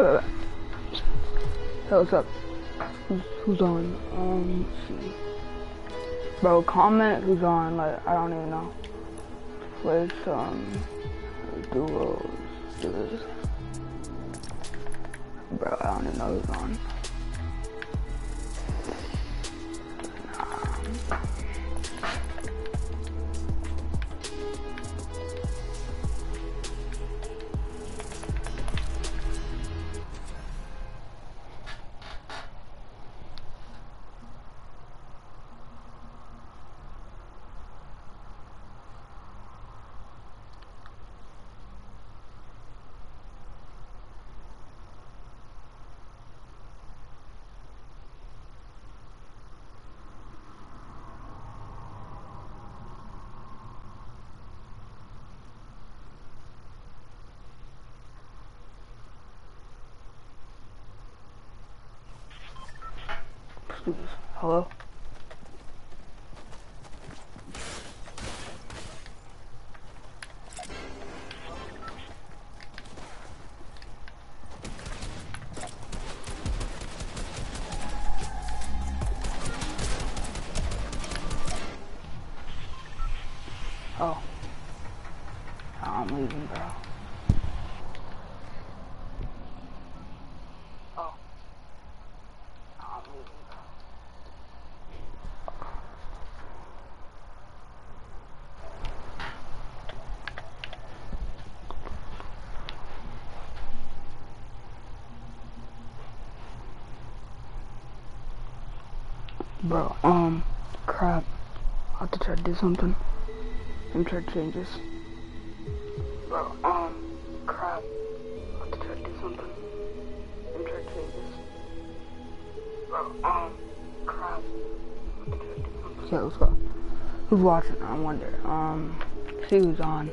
Hey, what's up? Who's, who's on? Um. Bro, comment who's on, like, I don't even know. Let's, um, duos, do this. Bro, I don't even know who's on. Hello? Oh. I'm leaving, bro. Oh. I'm leaving, bro. Bro, um, crap. I have to try to do something. I'm trying to change this. Um, crap. I have to try to do something. I'm trying to change this. Bro, um, crap. I have to try to do something. Yeah, let's go. Who's watching? I wonder. Um, see who's on.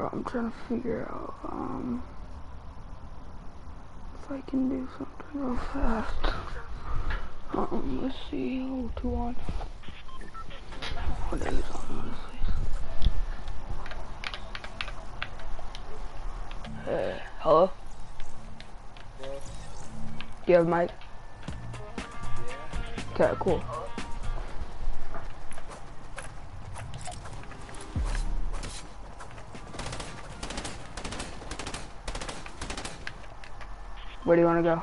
Bro, I'm trying to figure out, um, if I can do something real fast. Um, let's see, oh, two on. What is on, let's see. Uh, hello? Do you have a mic? Okay, cool. Where do you want to go?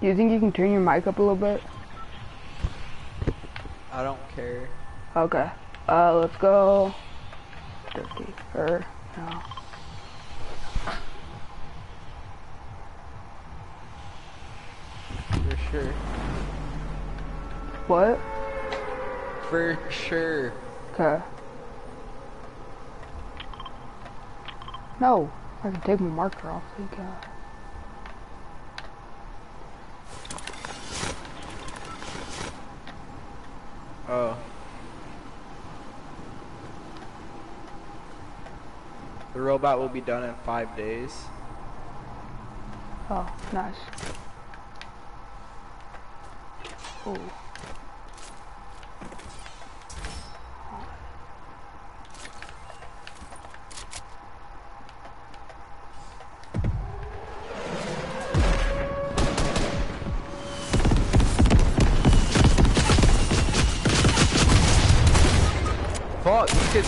Do you think you can turn your mic up a little bit? I don't care. Okay. Uh, let's go. 30. Or, no. For sure. What? For sure. Okay. No. I can take my marker off. Thank God. Oh. The robot will be done in five days. Oh, nice. Oh.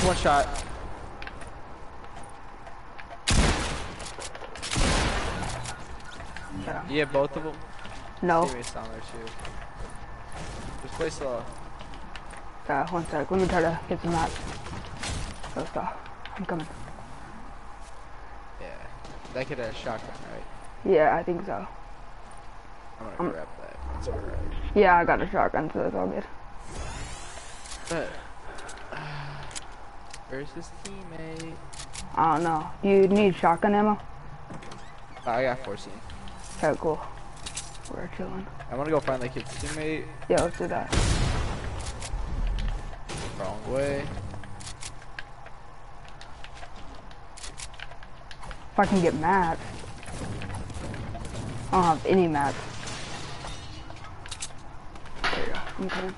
Fuck, this kid's one shot. Yeah. You have both of them? No. Teammates down there too. Just play slow. Uh, one sec. Let me try to get some mats. Let's go. I'm coming. Yeah. That kid has a shotgun, right? Yeah, I think so. I'm gonna Um, grab that. It's alright. Yeah, I got a shotgun, so it's all good. But where's his teammate? I don't know. You need shotgun ammo? I got 14. Okay, cool. We're chilling. I wanna go find the kid's teammate. Yeah, let's do that. Wrong way. If I can get mats. I don't have any mats. There you go. Okay.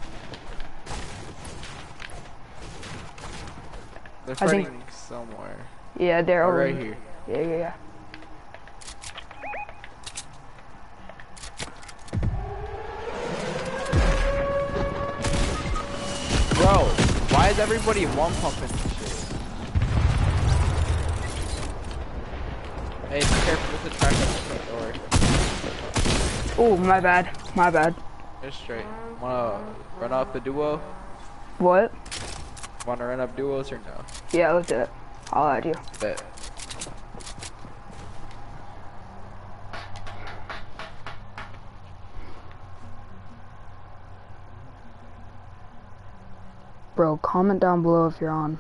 They're I think- somewhere. Yeah, they're Oh, over right here. Yeah, yeah, yeah. Bro, why is everybody one pumping this shit? Hey, be careful with the track on the door. Oh, my bad. My bad. Just straight. Wanna run off the duo? What? Wanna run up duos or no? Yeah, let's do it. I'll add you. Bet. Bro, comment down below if you're on.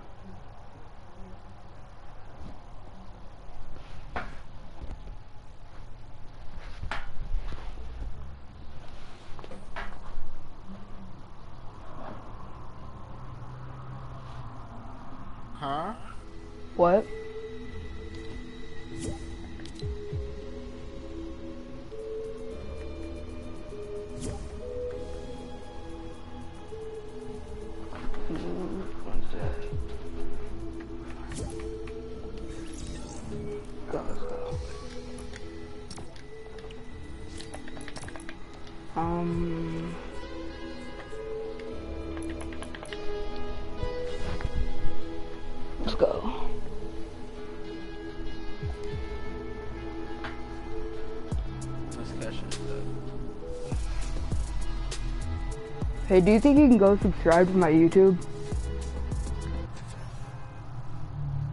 Hey, do you think you can go subscribe to my YouTube?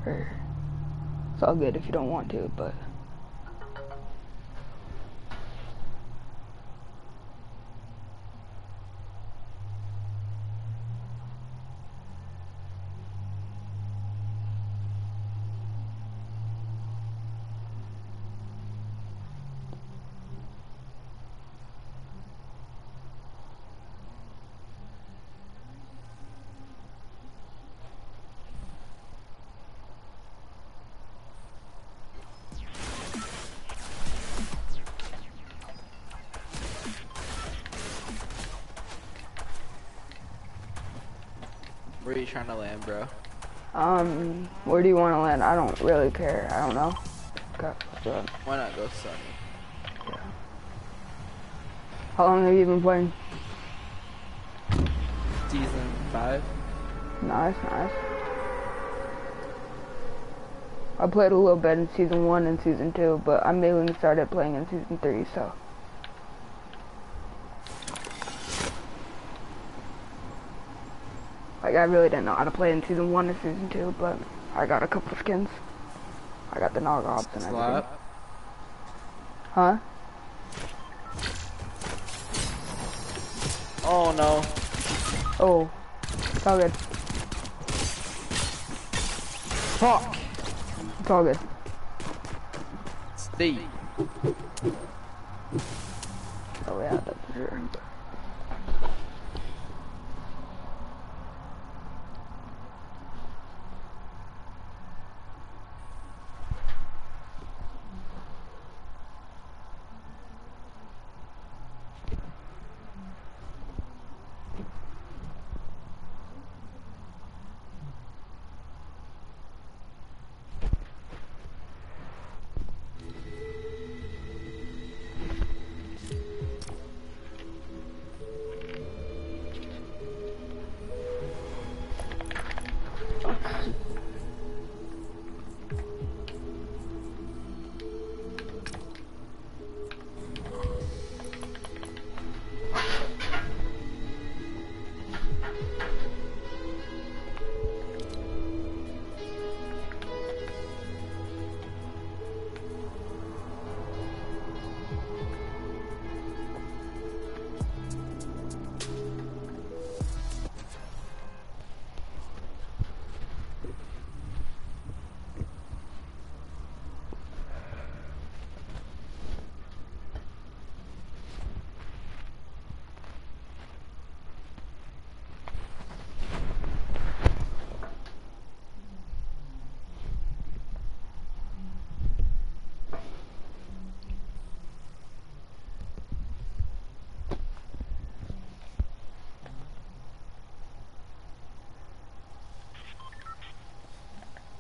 It's all good if you don't want to, but trying to land, bro? um, where do you want to land? I don't really care. I don't know. Okay, let's do it. Why not go sunny? How long have you been playing? Season 5? Nice, nice. I played a little bit in season one and season two, but I mainly started playing in season three, so. Like, I really didn't know how to play in season one and season two, but I got a couple of skins. I got the Ops and everything. Slap. Huh? Oh no. Oh. It's all good. Fuck. It's all good. Steve. Oh yeah, that's for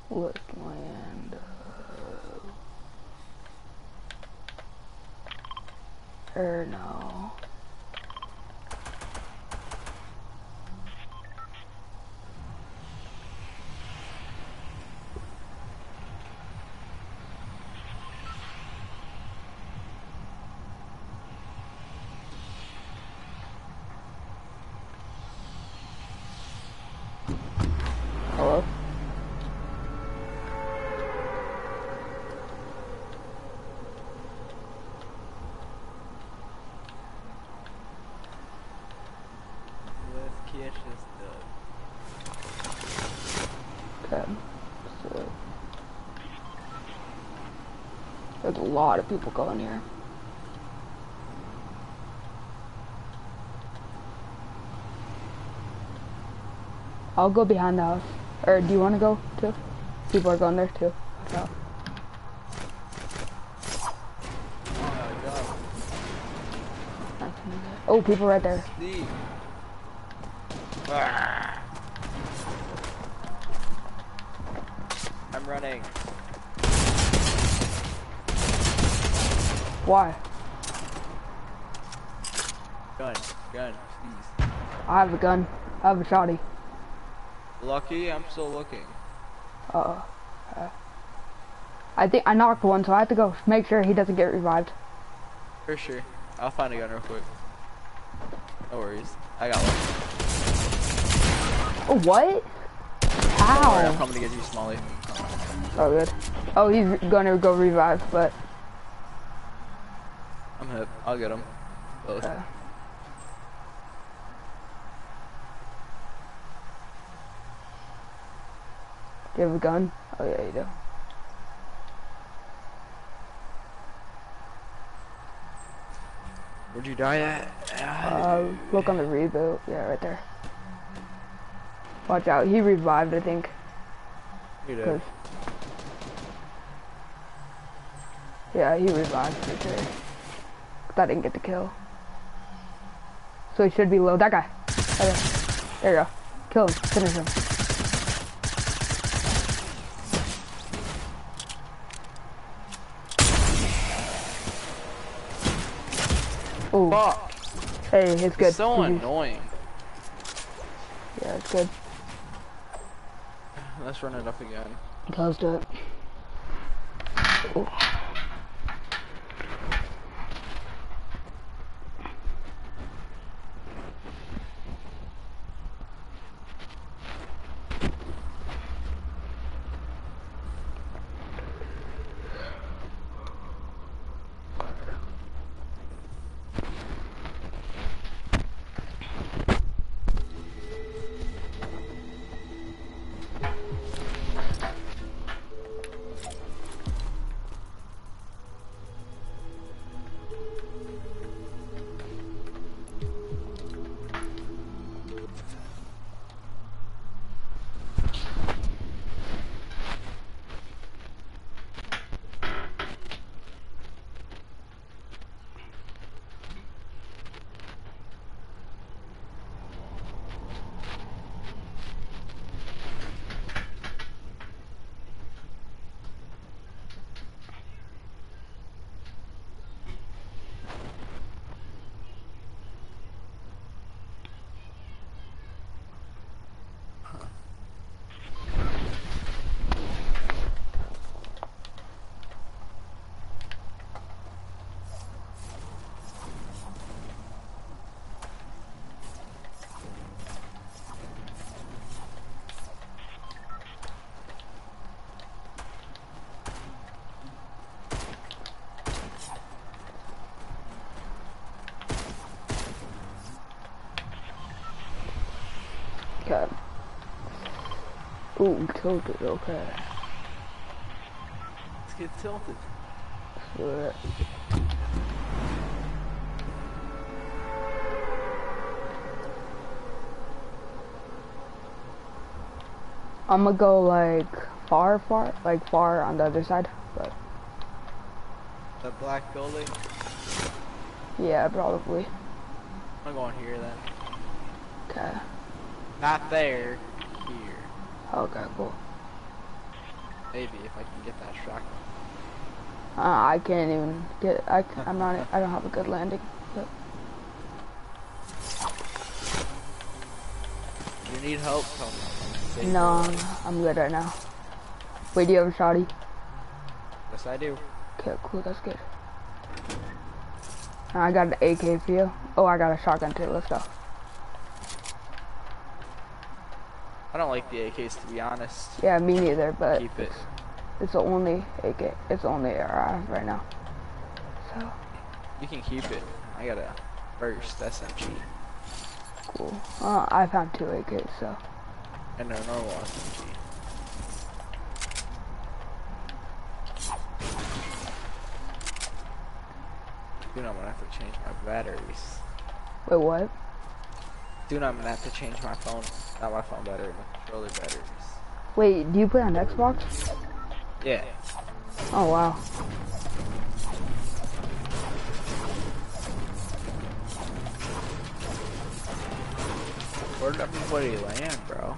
sure. Westland. Uh, er, no. Hello? Let's catch this dub. Okay. So there's a lot of people going here. I'll go behind the house. Or do you want to go too? People are going there too. So, Oh people right there. I'm running. Why? Gun. Gun. Please. I have a gun. I have a shotty. Lucky, I'm still looking. Uh oh. I think I knocked one, so I have to go make sure he doesn't get revived. For sure. I'll find a gun real quick. No worries. I got one. Oh, what? Worry, I'm How? coming to get you, Smalley. Oh, good. Oh, he's gonna go revive, but I'm hip. I'll get him. Both. uh, do you have a gun? Oh yeah, you do. Where'd you die at? Uh, look on the reboot. Yeah, right there. Watch out. He revived, I think. you did. 'cause- yeah, he revived for sure. I didn't get the kill. So he should be low. That guy. Right there. there you go. Kill him. Finish him. Ooh. Fuck. Hey, it's good. So GG. annoying. Yeah, it's good. Let's run it up again. Let's do it. Ooh. Ooh, tilted, okay. Let's get tilted. Alright. I'm gonna go like far, far, like far on the other side, but The black building. yeah, probably. I'm going here then. Okay. Not there. Okay, cool. Maybe if I can get that shotgun. Uh, I can't even get. I, I'm not. I don't have a good landing. But You need help? No, I'm good right now. Wait, do you have a shotty? Yes, I do. Okay, cool. That's good. I got an AK for you. Oh, I got a shotgun too. Let's go. I don't like the AKs to be honest. Yeah, me neither. But Keep it. it's the only AK. It's the only AR right now. So You can keep it. I got a burst SMG cool. Uh, I found two AKs. So and a normal SMG. Dude, I'm gonna have to change my batteries. wait, what? Dude, I'm gonna have to change my phone. Not my phone battery, my controller batteries. Wait, do you play on Xbox? Yeah. Oh wow. Where did everybody land, bro?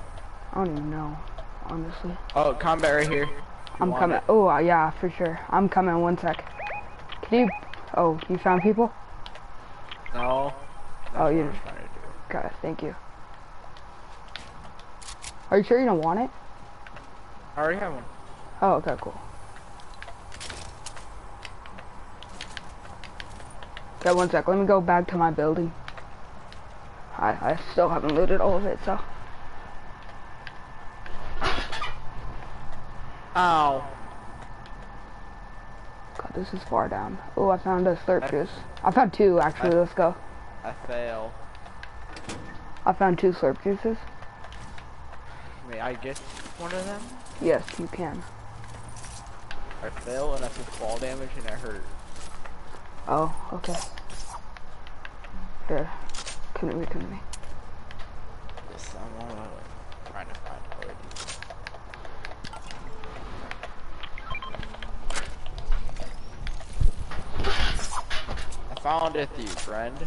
I don't even know, honestly. Oh, combat right here. I'm coming. it? Oh uh, yeah, for sure. I'm coming. One sec. Can you? Oh, you found people? No. Oh, you- I Okay, thank you. Are you sure you don't want it? I already have one. Oh, okay, cool. Okay, one sec. Let me go back to my building. I I still haven't looted all of it, so. Ow. God, this is far down. Oh, I found a slurp juice. I found two actually. Let's go. I fail. I found two slurp juices. May I get one of them? Yes, you can. I fail and I took fall damage and I hurt. Oh, okay. Here. Come to me, come to me. Yes, I'm on. Trying to find already. I found it, you friend.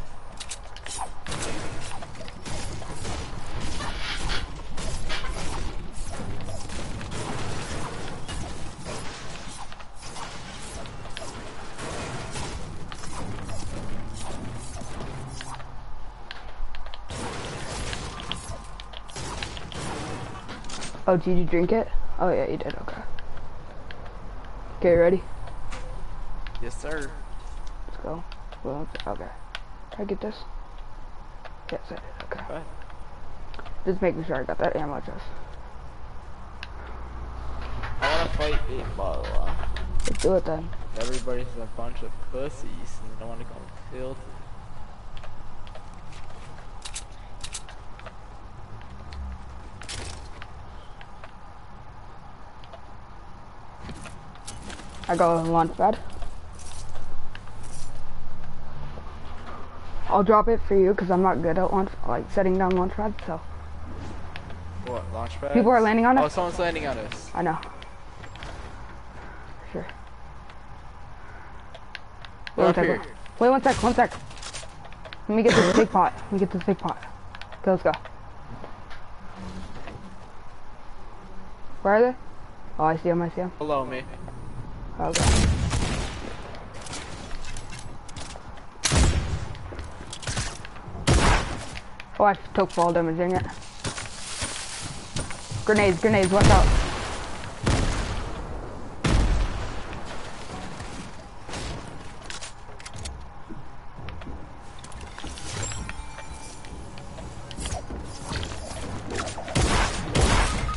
Oh, did you drink it? Oh yeah, you did. Okay. Okay, ready? Yes, sir. Let's go. Well, okay. Can I get this? Yes, I did. Okay. Go ahead. Just making sure I got that ammo chest. I wanna fight eight. Uh, Let's do it then. everybody's a bunch of pussies and don't wanna go filthy. I got a launch pad. I'll drop it for you because I'm not good at launch, like setting down launch pads. So What, launch pad? people are landing on oh, us. Oh, someone's landing on us. I know. Sure. Wait one sec. Wait one sec. One sec. Let me get this big pot. Let me get this big pot. Okay, let's go. Where are they? Oh, I see them. I see them. Below me. Oh, I took fall damage, dang it. Grenades, grenades, watch out.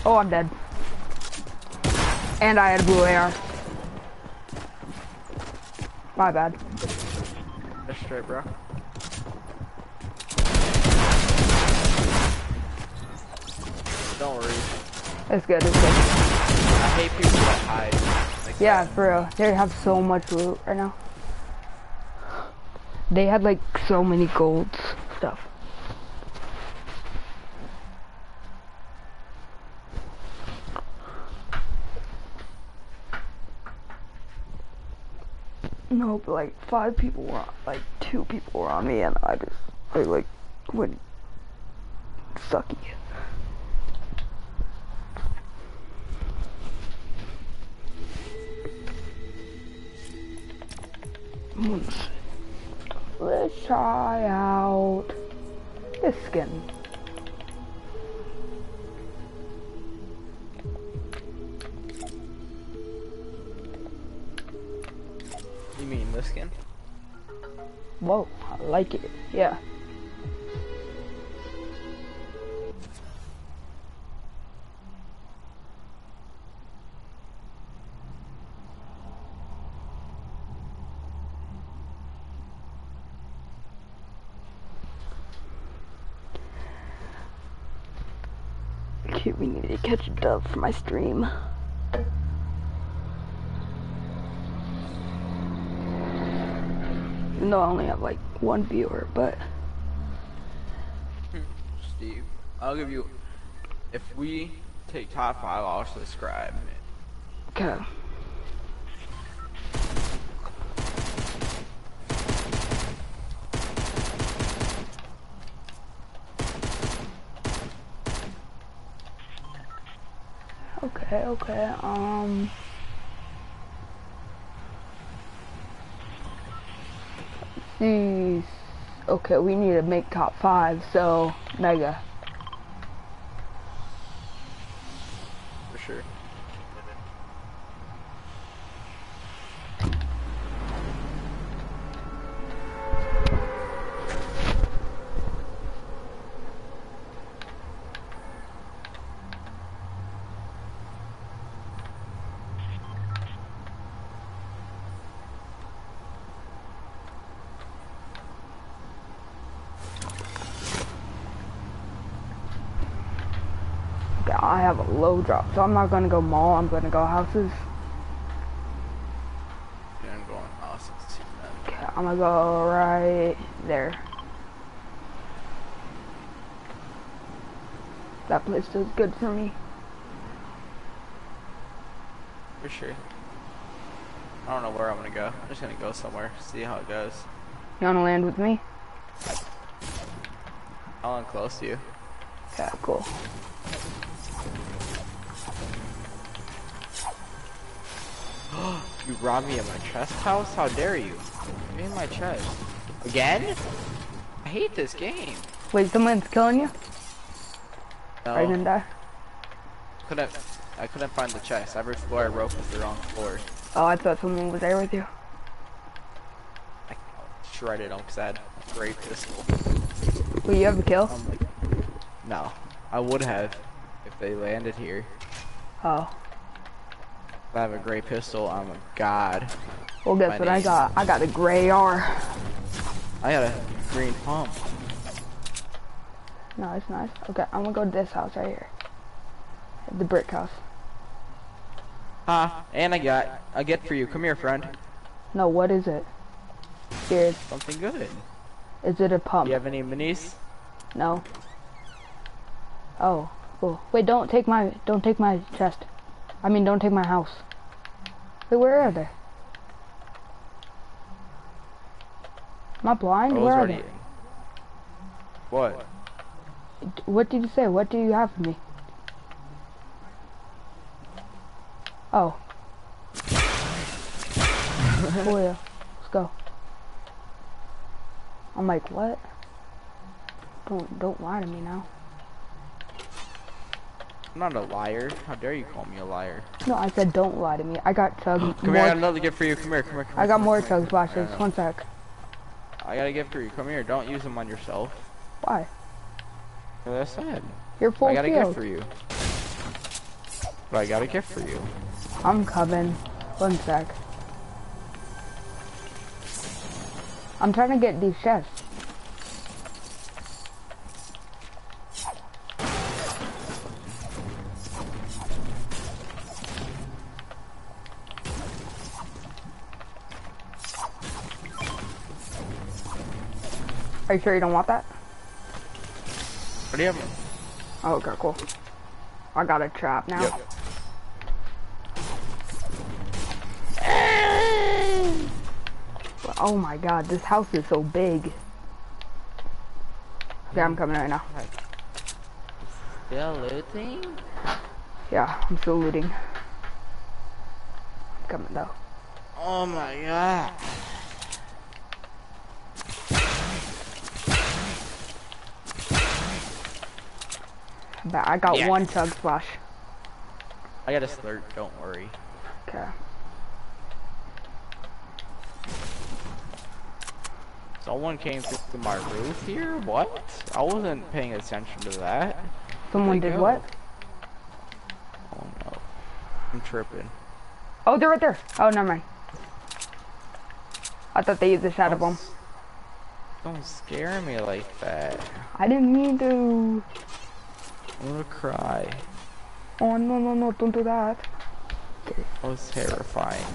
Oh, I'm dead. And I had a blue AR. My bad. That's straight, bro. Don't worry. It's good, it's good. I hate people that hide. Like Yeah, that. for real. They have so much loot right now. They had like so many golds stuff. No, but like five people were, on, like two people were on me, and I just I like went sucky. Let's try out this skin. You mean this skin? Whoa, I like it. Yeah. Okay, we need to catch a dub for my stream. Even though I only have like one viewer, but Steve, I'll give you. If we take top five, I'll subscribe. okay. Okay, okay, um... These... Okay, we need to make top five, so... Mega. For sure. Okay, I have a low drop, so I'm not gonna go mall, I'm gonna go houses. Yeah, I'm going. See that. Okay, I'm gonna go right there. That place does good for me. For sure. I don't know where I'm gonna go. I'm just gonna go somewhere, see how it goes. You wanna land with me? I'll land close to you. Okay, cool. You robbed me of my chest house? How dare you? Give me my chest. Again? I hate this game. Wait, someone's killing you? No, you gonna die? couldn't. I couldn't find the chest. Every floor I broke was the wrong floor. Oh, I thought someone was there with you. I shredded them because I had a great pistol. Wait, you have a kill? Like, no, I would have if they landed here. Oh. I have a gray pistol. I'm a god. Well, guess My what I got? I got a gray R. I got a green pump. Nice, nice. Okay, I'm gonna go to this house right here. The brick house. Huh? And I got a gift for you. Come here, friend. No, what is it? Scared. Something good. Is it a pump? You have any minis? No. Oh, cool. Wait, don't take my don't take my chest. I mean, don't take my house. Wait, where are they? Am I blind? I where are they? What? What did you say? What do you have for me? Oh. oh yeah. Let's go. I'm like, what? Don't don't lie to me now. I'm not a liar. How dare you call me a liar? No, I said don't lie to me. I got chug Come more here, I got another gift for you. Come here, come here, come here. I got more here, come chug splashes. One sec. I got a gift for you. Come here. Don't use them on yourself. Why? I said. You're full I got a gift for you. But I got a gift for you. I'm coming. One sec. I'm trying to get these chests. Are you sure you don't want that? What do you have? Oh, okay, cool. I got a trap now. Yep. Oh my god, this house is so big. Okay, I'm coming right now. Still looting? Yeah, I'm still looting. I'm coming though. Oh my god. But I got Yeah. one chug splash. I got a slurp, don't worry. Okay. Someone came through my roof here? What? I wasn't paying attention to that. Someone did they what? Oh no. I'm tripping. Oh, they're right there. Oh, never mind. I thought they used the shadow Don't bomb. Don't scare me like that. I didn't mean to. I'm gonna cry. Oh, no, no, no, don't do that. That was terrifying.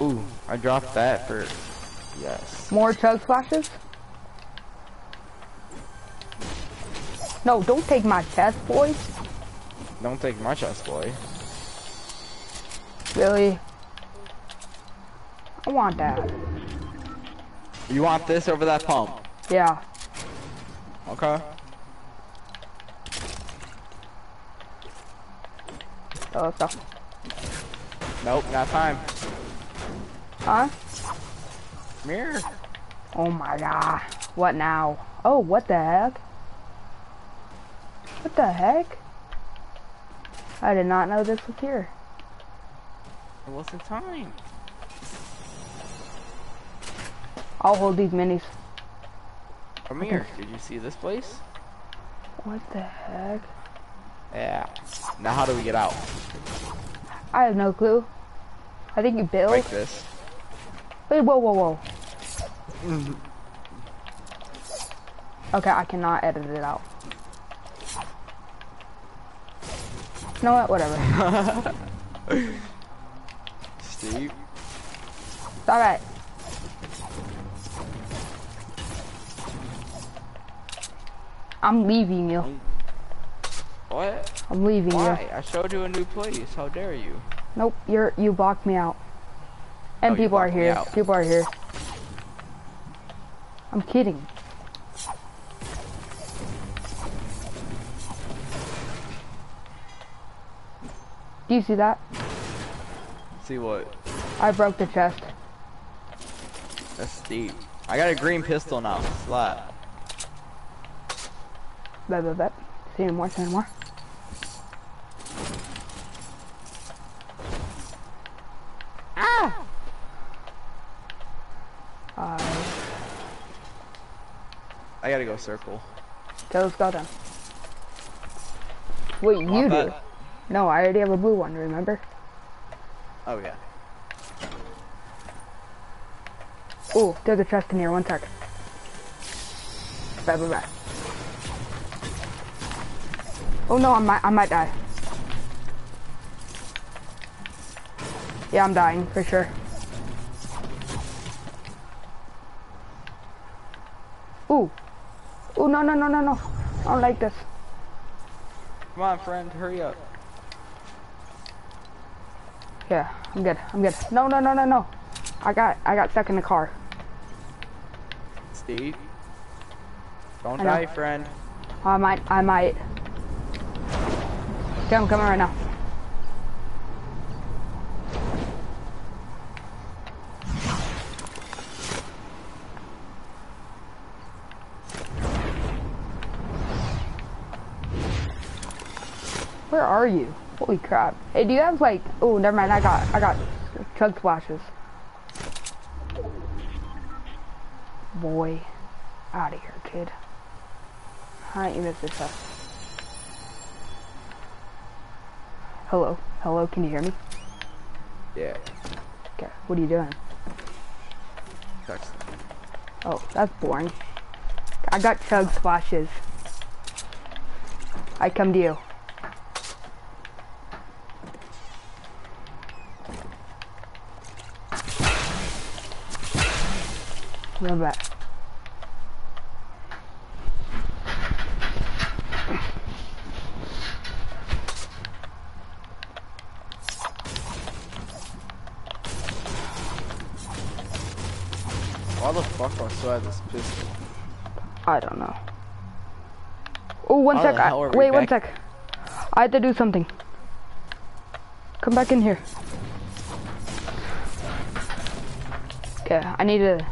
Ooh, I dropped that for... Yes. More chug splashes? No, don't take my chest, boys. Don't take my chest, boy. Really? I want that. You want this over that pump? Yeah. Okay. Oh. Nope, not time. Huh? Come here. Oh my god. What now? Oh, what the heck? What the heck? I did not know this was here. It wasn't time. I'll hold these minis. Come here. Did you see this place? What the heck? Yeah. Now how do we get out? I have no clue. I think you build. Like this. Wait, whoa, whoa, whoa. Okay, I cannot edit it out. You know what? Whatever. Steve. Stop it. I'm leaving you. What? I'm leaving you. Why? I showed you a new place. How dare you? Nope, you're you blocked me out. And Oh, people are here. People are here. I'm kidding. Do you see that? See what? I broke the chest. That's Steve. I got a green pistol now. Slap. Bet, bet, bet. See any more? See any more? Ah! Uh, I gotta go circle. okay, let's go then. Wait, you do? that? No, I already have a blue one, remember? Oh yeah. Oh, there's a chest in here, one sec. Bye, bye, bye. Oh no, I might, I might die. Yeah, I'm dying, for sure. Ooh, no, no, no, no, no. I don't like this. Come on, friend. Hurry up. Yeah, I'm good, I'm good. No, no, no, no, no. I got, I got stuck in the car. Steve. Don't die, friend. I might, I might. Okay, I'm coming right now. Where are you? Holy crap. Hey, do you have like, oh, never mind, I got, I got chug splashes. Boy, out of here, kid. I ain't missed this stuff. Hello, hello, can you hear me? Yeah. Okay, what are you doing? Oh, that's boring. I got chug splashes. I come to you. Run back. Why the fuck I still have this pistol? I don't know. Oh, one How sec. I- hell are we wait, one sec. I have to do something. Come back in here. Okay, I need to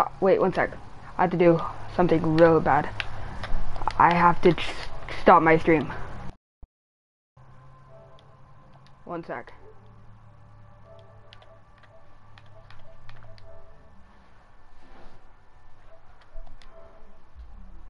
stop. Wait, one sec. I have to do something real bad. I have to stop my stream. One sec.